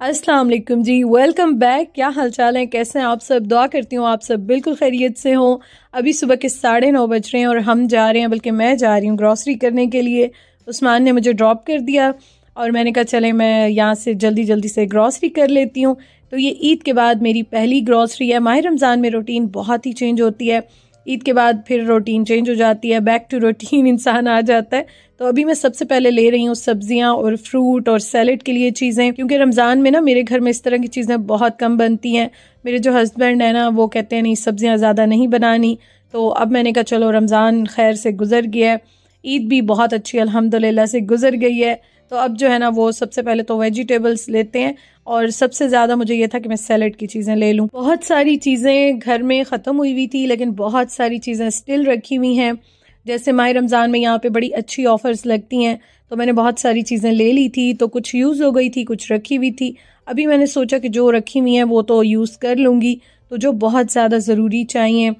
अस्सलाम वालेकुम जी। Welcome back क्या हालचाल है? कैसे हैं आप सब? दुआ करती हूँ आप सब बिल्कुल खैरियत से हो। अभी सुबह के साढ़े नौ बज रहे हैं और हम जा रहे हैं, बल्कि मैं जा रही हूँ ग्रॉसरी करने के लिए। उस्मान ने मुझे ड्रॉप कर दिया और मैंने कहा, चले, मैं यहाँ से जल्दी जल्दी से ग्रॉसरी कर लेती हूँ। तो ये ईद के बाद मेरी पहली ग्रॉसरी है। माह रमज़ान में रूटीन बहुत ही चेंज होती है। ईद के बाद फिर रूटीन चेंज हो जाती है बैक टू रूटीन इंसान आ जाता है। तो अभी मैं सबसे पहले ले रही हूँ सब्ज़ियाँ और फ्रूट और सैलड के लिए चीज़ें, क्योंकि रमज़ान में ना मेरे घर में इस तरह की चीज़ें बहुत कम बनती हैं। मेरे जो हस्बैंड है ना, वो कहते हैं, नहीं, सब्ज़ियाँ ज़्यादा नहीं बनानी। तो अब मैंने कहा, चलो, रमज़ान खैर से गुजर गया है। ईद भी बहुत अच्छी, अल्हम्दुलिल्लाह, से गुजर गई है। तो अब जो है ना, वो सबसे पहले तो वेजिटेबल्स लेते हैं और सबसे ज़्यादा मुझे ये था कि मैं सैलड की चीज़ें ले लूँ। बहुत सारी चीज़ें घर में ख़त्म हुई हुई थी, लेकिन बहुत सारी चीज़ें स्टिल रखी हुई हैं। जैसे माह रमज़ान में यहाँ पे बड़ी अच्छी ऑफ़र्स लगती हैं तो मैंने बहुत सारी चीज़ें ले ली थी तो कुछ यूज़ हो गई थी, कुछ रखी हुई थी। अभी मैंने सोचा कि जो रखी हुई हैं, वो तो यूज़ कर लूँगी तो जो बहुत ज़्यादा ज़रूरी चाहिए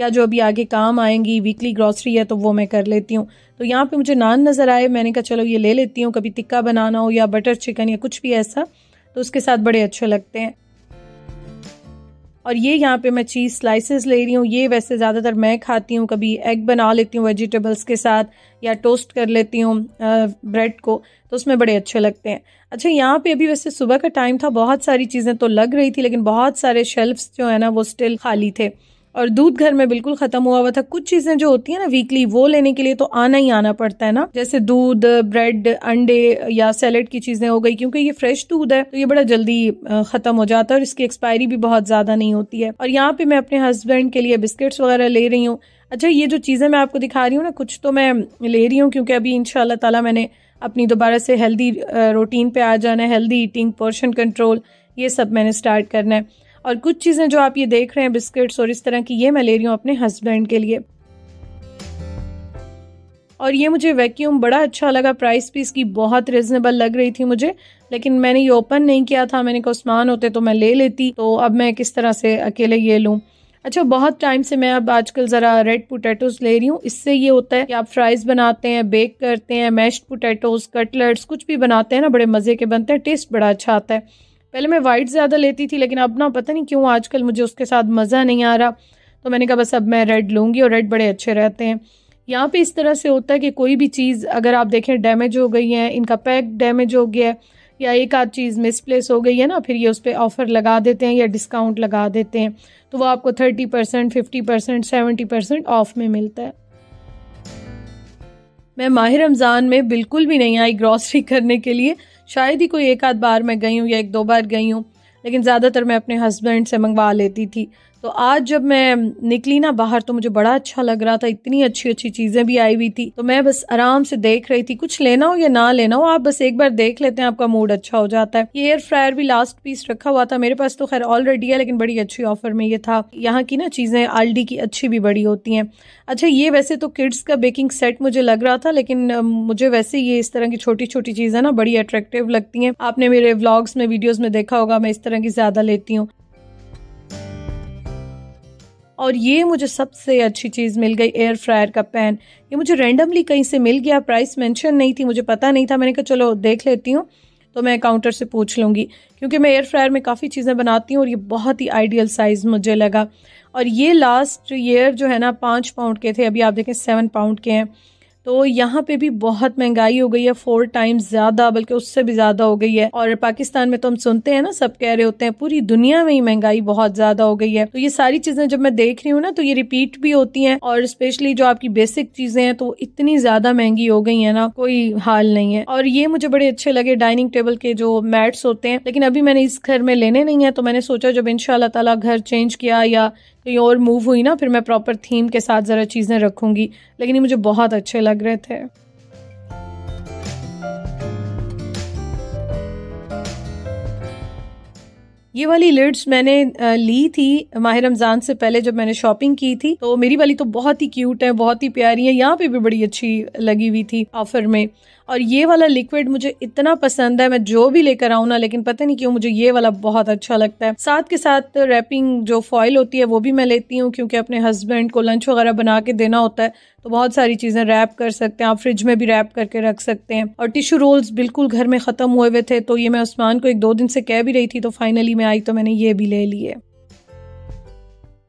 या जो अभी आगे काम आएँगी वीकली ग्रॉसरी है तो वो मैं कर लेती हूँ। तो यहाँ पे मुझे नान नज़र आए, मैंने कहा, चलो, ये ले लेती हूँ, कभी टिक्का बनाना हो या बटर चिकन या कुछ भी ऐसा। तो उसके साथ बड़े अच्छे लगते हैं। और ये यहाँ पे मैं चीज़ स्लाइसेस ले रही हूँ। ये वैसे ज़्यादातर मैं खाती हूँ, कभी एग बना लेती हूँ वेजिटेबल्स के साथ या टोस्ट कर लेती हूँ ब्रेड को तो उसमें बड़े अच्छे लगते हैं। अच्छा यहाँ पे अभी वैसे सुबह का टाइम था, बहुत सारी चीज़ें तो लग रही थी, लेकिन बहुत सारे शेल्फ्स जो है ना, वो स्टिल खाली थे। और दूध घर में बिल्कुल खत्म हुआ हुआ था। कुछ चीज़ें जो होती है ना वीकली वो लेने के लिए तो आना ही आना पड़ता है ना। जैसे दूध ब्रेड अंडे या सैलेड की चीज़ें हो गई, क्योंकि ये फ्रेश दूध है तो ये बड़ा जल्दी खत्म हो जाता है और इसकी एक्सपायरी भी बहुत ज़्यादा नहीं होती है। और यहाँ पे मैं अपने हस्बैंड के लिए बिस्किट्स वगैरह ले रही हूँ। अच्छा ये जो चीज़ें मैं आपको दिखा रही हूँ ना, कुछ तो मैं ले रही हूँ, क्योंकि अभी इनशाला ताला मैंने अपनी दोबारा से हेल्दी रूटीन पे आ जाना है हेल्दी ईटिंग पोर्शन कंट्रोल ये सब मैंने स्टार्ट करना है। और कुछ चीज़ें जो आप ये देख रहे हैं, बिस्किट्स और इस तरह की, ये मैं ले रही हूँ अपने हस्बैंड के लिए। और ये मुझे वैक्यूम बड़ा अच्छा लगा प्राइस भी इसकी बहुत रिजनेबल लग रही थी मुझे, लेकिन मैंने ये ओपन नहीं किया था, मैंने कहा उस्मान, होते तो मैं ले लेती तो अब मैं किस तरह से अकेले ये लूँ? अच्छा बहुत टाइम से मैं अब आजकल ज़रा रेड पोटैटोज ले रही हूँ, इससे ये होता है कि आप फ्राइज बनाते हैं बेक करते हैं मैश्ड पोटैटोज कटलेट्स कुछ भी बनाते हैं ना, बड़े मज़े के बनते हैं टेस्ट बड़ा अच्छा आता है। पहले मैं वाइट ज़्यादा लेती थी, लेकिन अब ना पता नहीं क्यों आजकल मुझे उसके साथ मज़ा नहीं आ रहा। तो मैंने कहा, बस अब मैं रेड लूँगी और रेड बड़े अच्छे रहते हैं। यहाँ पे इस तरह से होता है कि कोई भी चीज़, अगर आप देखें डैमेज हो गई है, इनका पैक डैमेज हो गया है, या एक आध चीज़ मिसप्लेस हो गई है ना, फिर ये उस पर ऑफ़र लगा देते हैं या डिस्काउंट लगा देते हैं तो वो आपको thirty percent fifty percent seventy percent off में मिलता है। मैं माह रमज़ान में बिल्कुल भी नहीं आई ग्रॉसरी करने के लिए। शायद ही कोई एक आध बार मैं गई हूँ या एक दो बार गई हूँ, लेकिन ज़्यादातर मैं अपने हस्बैंड से मंगवा लेती थी। तो आज जब मैं निकली ना बाहर तो मुझे बड़ा अच्छा लग रहा था। इतनी अच्छी अच्छी चीज़ें भी आई हुई थी। तो मैं बस आराम से देख रही थी, कुछ लेना हो या ना लेना हो, आप बस एक बार देख लेते हैं, आपका मूड अच्छा हो जाता है। ये एयर फ्रायर भी लास्ट पीस रखा हुआ था। मेरे पास तो खैर ऑलरेडी है, लेकिन बड़ी अच्छी ऑफ़र में ये था। यहाँ की ना चीज़ें आल्डी की अच्छी भी बड़ी होती हैं। अच्छा ये वैसे तो किड्स का बेकिंग सेट मुझे लग रहा था, लेकिन मुझे वैसे ये इस तरह की छोटी छोटी चीज़ें ना बड़ी अट्रैक्टिव लगती हैं। आपने मेरे व्लॉग्स में वीडियोस में देखा होगा, मैं इस तरह की ज़्यादा लेती हूँ। और ये मुझे सबसे अच्छी चीज़ मिल गई एयर फ्रायर का पैन ये मुझे रैंडमली कहीं से मिल गया प्राइस मेंशन नहीं थी, मुझे पता नहीं था. मैंने कहा, चलो, देख लेती हूँ तो मैं काउंटर से पूछ लूँगी. क्योंकि मैं एयर फ्रायर में काफ़ी चीज़ें बनाती हूँ और ये बहुत ही आइडियल साइज़ मुझे लगा. और ये लास्ट ईयर जो है ना, पाँच पाउंड के थे, अभी आप देखें सेवन पाउंड के हैं. तो यहाँ पे भी बहुत महँगाई हो गई है फोर टाइम्स ज़्यादा, बल्कि उससे भी ज़्यादा हो गई है। और पाकिस्तान में तो हम सुनते हैं ना, सब कह रहे होते हैं, पूरी दुनिया में ही महँगाई बहुत ज़्यादा हो गई है। तो ये सारी चीज़ें जब मैं देख रही हूँ ना तो ये रिपीट भी होती हैं। और स्पेशली जो आपकी बेसिक चीज़ें हैं तो इतनी ज़्यादा महँगी हो गई है ना, कोई हाल नहीं है। और ये मुझे बड़े अच्छे लगे डाइनिंग टेबल के जो मैट्स होते हैं। लेकिन अभी मैंने इस घर में लेने नहीं है तो मैंने सोचा जब इनशाला घर चेंज किया या कहीं और मूव हुई ना, फिर मैं प्रॉपर थीम के साथ ज़रा चीज़ें रखूँगी। लेकिन ये मुझे बहुत अच्छे लग रहे थे। ये वाली लिड्स मैंने ली थी माह रमज़ान से पहले जब मैंने शॉपिंग की थी। तो मेरी वाली तो बहुत ही क्यूट है, बहुत ही प्यारी है, यहाँ पे भी बड़ी अच्छी लगी हुई थी ऑफ़र में। और ये वाला लिक्विड मुझे इतना पसंद है, मैं जो भी लेकर आऊँ ना, लेकिन पता नहीं क्यों मुझे ये वाला बहुत अच्छा लगता है। साथ के साथ रैपिंग जो फॉइल होती है, वो भी मैं लेती हूँ, क्योंकि अपने हस्बैंड को लंच वगैरह बना के देना होता है। तो बहुत सारी चीज़ें रैप कर सकते हैं, आप फ्रिज में भी रैप करके रख सकते हैं। और टिश्यू रोल्स बिल्कुल घर में ख़त्म हुए हुए थे तो ये मैं उस्मान को एक दो दिन से कह भी रही थी तो फाइनली मैं आई तो मैंने ये भी ले लिए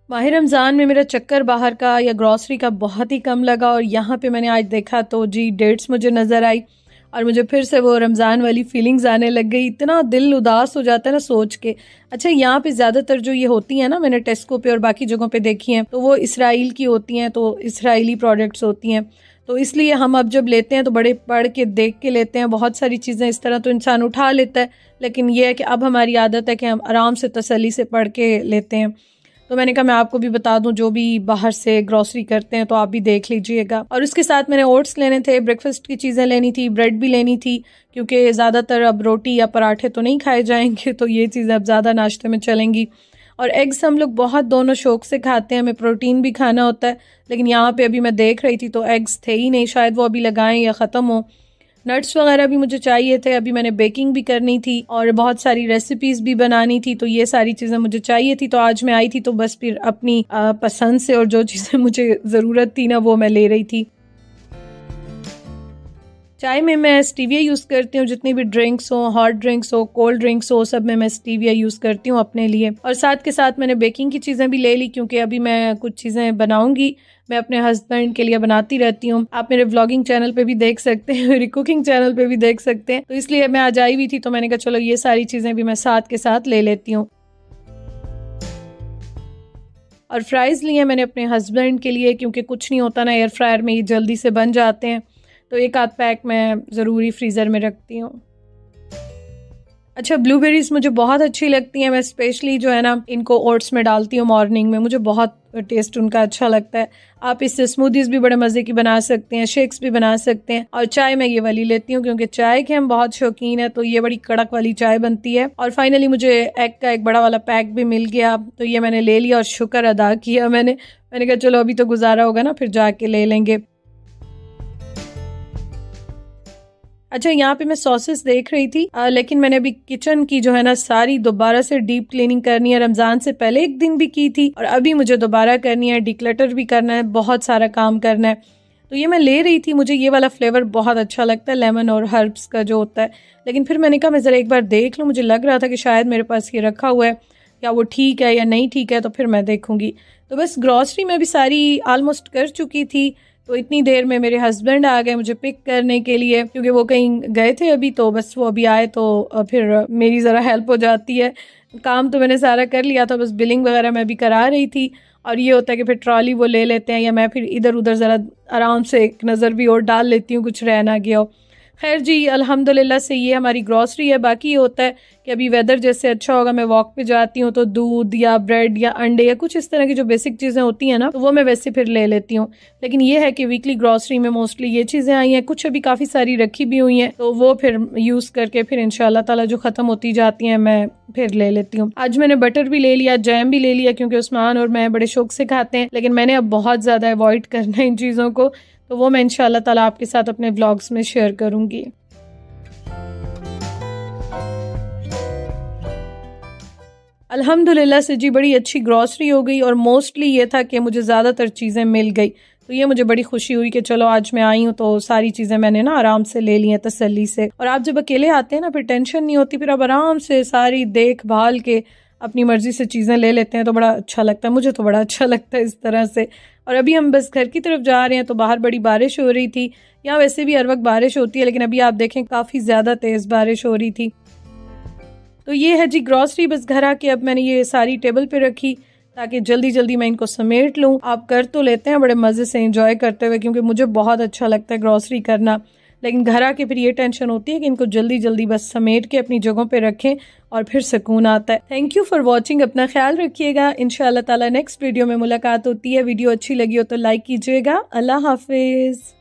माह रमज़ान में मेरा चक्कर बाहर का या ग्रॉसरी का बहुत ही कम लगा, और यहाँ पे मैंने आज देखा तो जी डेट्स मुझे नज़र आई। और मुझे फिर से वो रमज़ान वाली फीलिंग्स आने लग गई। इतना दिल उदास हो जाता है ना सोच के। अच्छा यहाँ पे ज़्यादातर जो ये होती हैं ना, मैंने टेस्को पे और बाकी जगहों पे देखी हैं तो वो इसराइल की होती हैं तो इसराइली प्रोडक्ट्स होती हैं। तो इसलिए हम अब जब लेते हैं तो बड़े पढ़ के, देख के लेते हैं, बहुत सारी चीज़ें इस तरह तो इंसान उठा लेता है, लेकिन यह है कि अब हमारी आदत है कि हम आराम से तसली से पढ़ के लेते हैं। तो मैंने कहा, मैं आपको भी बता दूँ, जो भी बाहर से ग्रोसरी करते हैं तो आप भी देख लीजिएगा। और उसके साथ मैंने ओट्स लेने थे ब्रेकफास्ट की चीज़ें लेनी थी ब्रेड भी लेनी थी, क्योंकि ज़्यादातर अब रोटी या पराठे तो नहीं खाए जाएँगे तो ये चीज़ें अब ज़्यादा नाश्ते में चलेंगी। और एग्स हम लोग बहुत दोनों शौक से खाते हैं, हमें प्रोटीन भी खाना होता है, लेकिन यहाँ पे अभी मैं देख रही थी तो एग्स थे ही नहीं, शायद वो अभी लगाएँ या ख़त्म हो। नट्स वगैरह भी मुझे चाहिए थे, अभी मैंने बेकिंग भी करनी थी और बहुत सारी रेसिपीज़ भी बनानी थी तो ये सारी चीज़ें मुझे चाहिए थी। तो आज मैं आई थी तो बस फिर अपनी पसंद से और जो चीज़ें मुझे ज़रूरत थी ना, वो मैं ले रही थी। चाय में मैं स्टीविया यूज़ करती हूँ, जितनी भी ड्रिंक्स हो हॉट ड्रिंक्स हो कोल्ड ड्रिंक्स हो, सब में मैं स्टीविया यूज़ करती हूँ अपने लिए। और साथ के साथ मैंने बेकिंग की चीज़ें भी ले ली, क्योंकि अभी मैं कुछ चीज़ें बनाऊँगी। मैं अपने हस्बैंड के लिए बनाती रहती हूँ। आप मेरे ब्लॉगिंग चैनल पे भी देख सकते हैं, मेरी कुकिंग चैनल पे भी देख सकते हैं। तो इसलिए मैं आज आई हुई थी तो मैंने कहा, चलो, ये सारी चीज़ें भी मैं साथ के साथ ले लेती हूँ। और फ्राइज़ लिए मैंने अपने हस्बैंड के लिए, क्योंकि कुछ नहीं होता ना एयर फ्रायर में ये जल्दी से बन जाते हैं। तो एक आध पैक मैं ज़रूरी फ्रीज़र में रखती हूँ। अच्छा ब्लूबेरीज मुझे बहुत अच्छी लगती हैं। मैं स्पेशली जो है ना, इनको ओट्स में डालती हूँ मॉर्निंग में। मुझे बहुत टेस्ट उनका अच्छा लगता है। आप इससे स्मूदीज भी बड़े मज़े की बना सकते हैं शेक्स भी बना सकते हैं। और चाय मैं ये वाली लेती हूँ, क्योंकि चाय के हम बहुत शौकीन है तो ये बड़ी कड़क वाली चाय बनती है। और फाइनली मुझे एग का एक बड़ा वाला पैक भी मिल गया। तो ये मैंने ले लिया और शुक्र अदा किया मैंने। मैंने कहा, चलो, अभी तो गुजारा होगा ना, फिर जाके ले लेंगे। अच्छा यहाँ पे मैं सॉसेस देख रही थी आ, लेकिन मैंने अभी किचन की जो है ना सारी दोबारा से डीप क्लीनिंग करनी है रमज़ान से पहले एक दिन भी की थी और अभी मुझे दोबारा करनी है डिक्लेटर भी करना है बहुत सारा काम करना है। तो ये मैं ले रही थी मुझे ये वाला फ्लेवर बहुत अच्छा लगता है लेमन और हर्ब्स का जो होता है। लेकिन फिर मैंने कहा मैं ज़रा एक बार देख लूँ मुझे लग रहा था कि शायद मेरे पास ये रखा हुआ है या वो ठीक है या नहीं ठीक है तो फिर मैं देखूँगी। तो बस ग्रॉसरी में भी सारी ऑलमोस्ट कर चुकी थी तो इतनी देर में मेरे हस्बैंड आ गए मुझे पिक करने के लिए, क्योंकि वो कहीं गए थे अभी तो बस वो अभी आए तो फिर मेरी ज़रा हेल्प हो जाती है। काम तो मैंने सारा कर लिया था, बस बिलिंग वगैरह मैं भी करा रही थी। और ये होता है कि फिर ट्रॉली वो ले लेते हैं, या मैं फिर इधर उधर ज़रा आराम से एक नज़र भी और डाल लेती हूँ, कुछ रह ना गया हो। खैर जी, अल्हम्दुलिल्लाह से ये हमारी ग्रॉसरी है, बाकी ये होता है कि अभी वेदर जैसे अच्छा होगा, मैं वॉक पे जाती हूँ तो दूध या ब्रेड या अंडे या कुछ इस तरह की जो बेसिक चीज़ें होती हैं ना तो वो मैं वैसे फिर ले लेती हूँ। लेकिन ये है कि वीकली ग्रॉसरी में मोस्टली ये चीज़ें आई हैं, कुछ अभी काफ़ी सारी रखी भी हुई हैं तो वो फिर यूज़ करके फिर इनशाला ताला जो ख़त्म होती जाती हैं, मैं फिर ले लेती हूँ। आज मैंने बटर भी ले लिया जैम भी ले लिया, क्योंकि उस्मान और मैं बड़े शौक से खाते हैं, लेकिन मैंने अब बहुत ज़्यादा अवॉइड करना है इन चीज़ों को तो वो मैं इनशाला ताला आपके साथ अपने ब्लॉग्स में शेयर करूँगी। अल्हम्दुलिल्लाह से जी, बड़ी अच्छी ग्रॉसरी हो गई और मोस्टली ये था कि मुझे ज़्यादातर चीज़ें मिल गई। तो ये मुझे बड़ी खुशी हुई कि चलो आज मैं आई हूँ तो सारी चीज़ें मैंने ना आराम से ले ली हैं तसली से। और आप जब अकेले आते हैं ना, फिर टेंशन नहीं होती, फिर आप आराम से सारी देखभाल के अपनी मर्ज़ी से चीज़ें ले लेते हैं तो बड़ा अच्छा लगता है। मुझे तो बड़ा अच्छा लगता है इस तरह से। और अभी हम बस घर की तरफ़ जा रहे हैं तो बाहर बड़ी बारिश हो रही थी। यहाँ वैसे भी हर वक्त बारिश होती है, लेकिन अभी आप देखें, काफ़ी ज़्यादा तेज़ बारिश हो रही थी। तो ये है जी ग्रॉसरी बस घर आके अब मैंने ये सारी टेबल पे रखी ताकि जल्दी जल्दी मैं इनको समेट लूँ। आप कर तो लेते हैं, बड़े मज़े से इंजॉय करते हुए, क्योंकि मुझे बहुत अच्छा लगता है ग्रॉसरी करना। लेकिन घर आके फिर ये टेंशन होती है कि इनको जल्दी जल्दी बस समेट के अपनी जगहों पे रखें और फिर सुकून आता है। थैंक यू फॉर वॉचिंग अपना ख्याल रखिएगा। इन ताला नेक्स्ट वीडियो में मुलाकात होती है। वीडियो अच्छी लगी हो तो लाइक कीजिएगा। अल्लाह हाफिज़।